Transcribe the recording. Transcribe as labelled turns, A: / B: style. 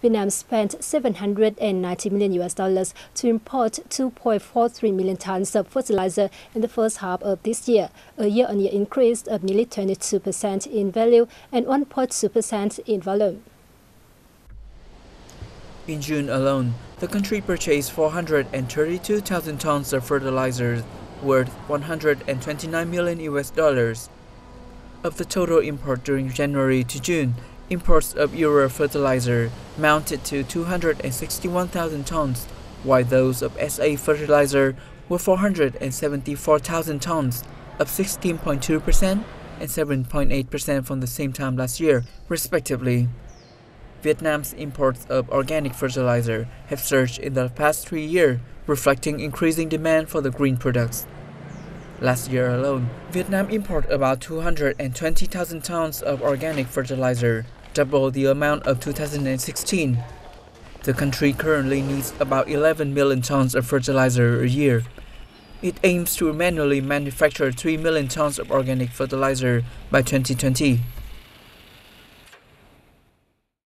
A: Vietnam spent 790 million US dollars to import 2.43 million tons of fertilizer in the first half of this year, a year-on-year increase of nearly 22% in value and 1.2% in volume.
B: In June alone, the country purchased 432,000 tons of fertilizers worth 129 million US dollars. Of the total import during January to June, imports of urea fertilizer mounted to 261,000 tons, while those of SA fertilizer were 474,000 tons, up 16.2% and 7.8% from the same time last year, respectively. Vietnam's imports of organic fertilizer have surged in the past three years, reflecting increasing demand for the green products. Last year alone, Vietnam imported about 220,000 tons of organic fertilizer, double the amount of 2016. The country currently needs about 11 million tons of fertilizer a year. It aims to manually manufacture 3 million tons of organic fertilizer by 2020.